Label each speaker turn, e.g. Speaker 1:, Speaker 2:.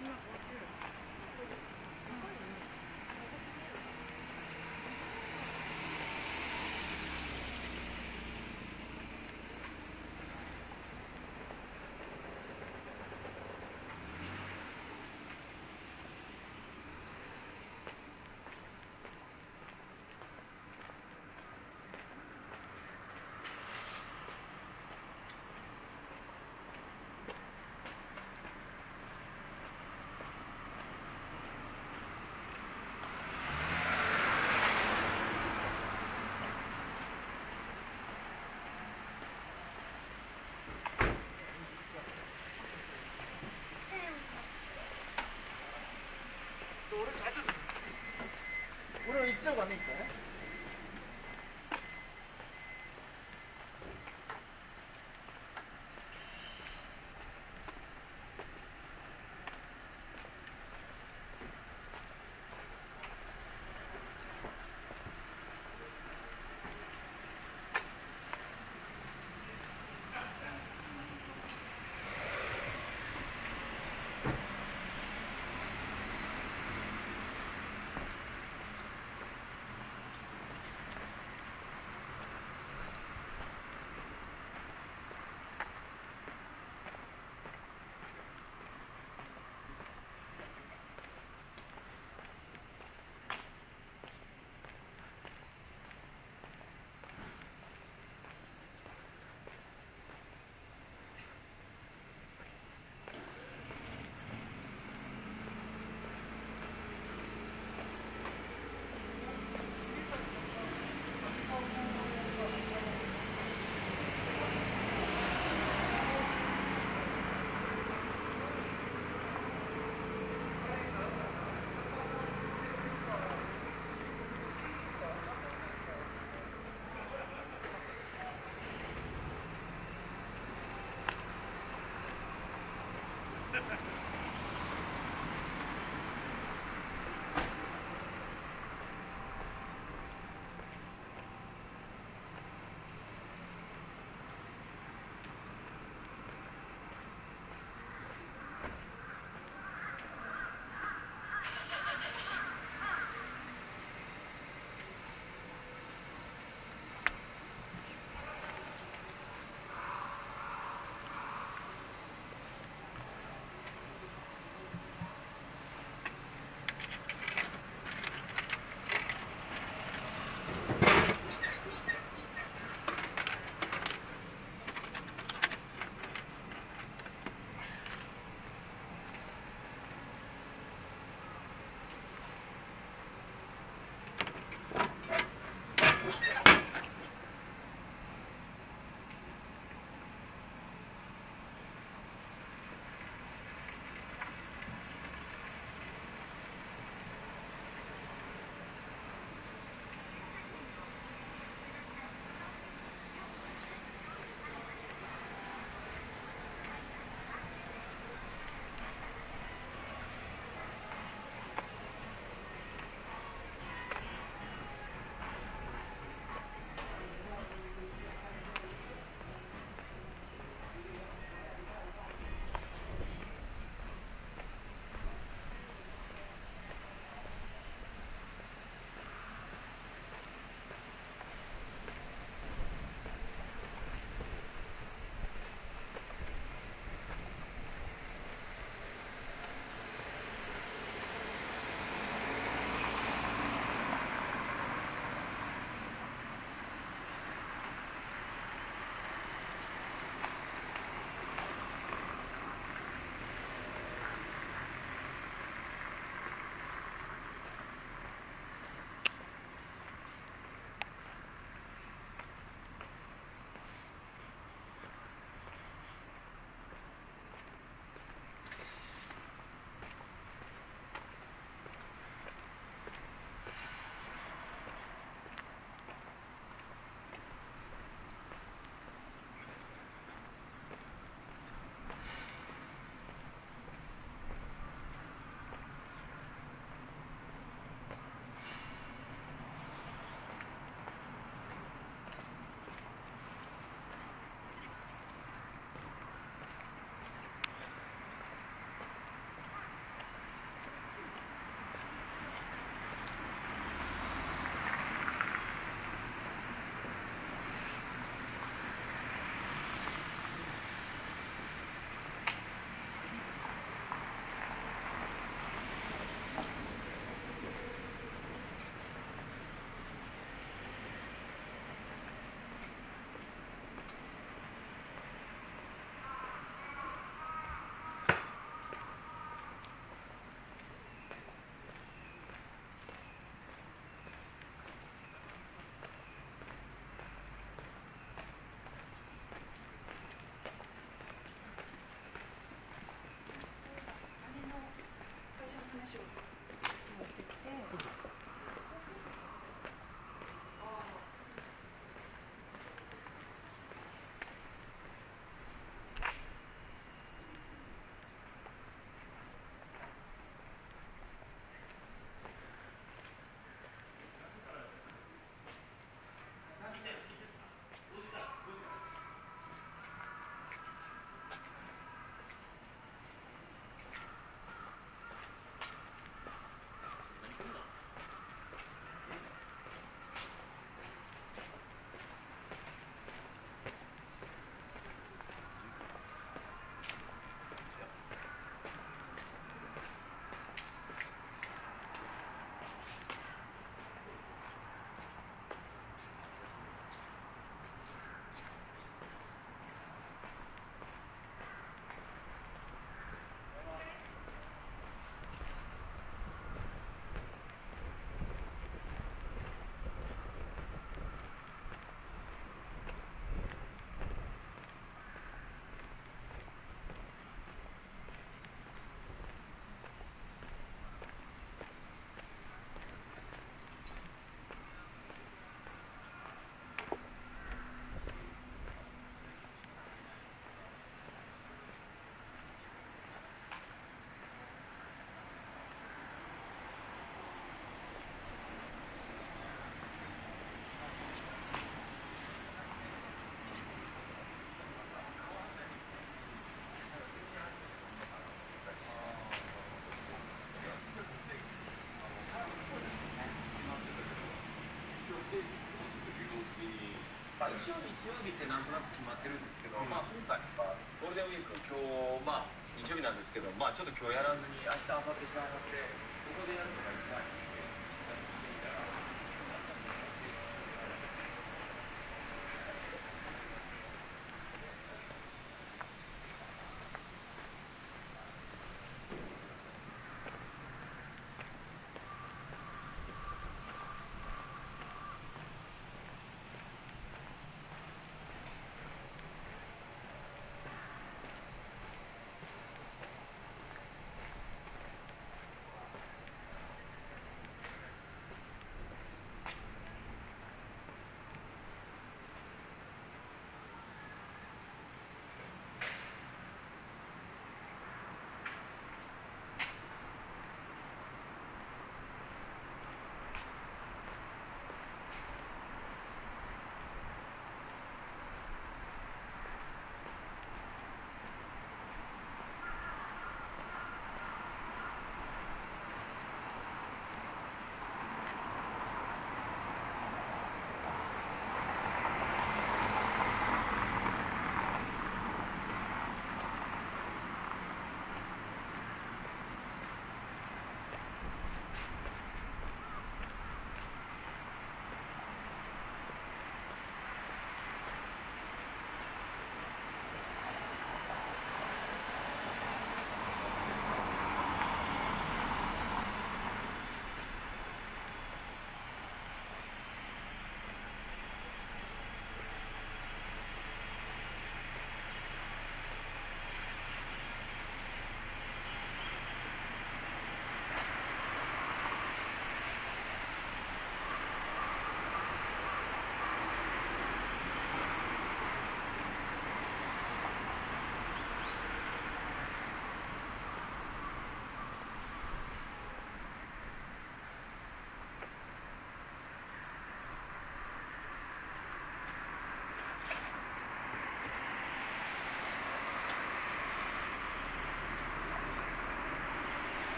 Speaker 1: 今落ちる。っちゃうダメみい
Speaker 2: まあ一応日曜日ってなんとなく決まってるんですけど、
Speaker 1: うん。
Speaker 2: まあ今回はゴールデンウィーク今日まあ日曜日なんですけどまあちょっと今日やらずに明日明後日しあさってここでやるのが一番いい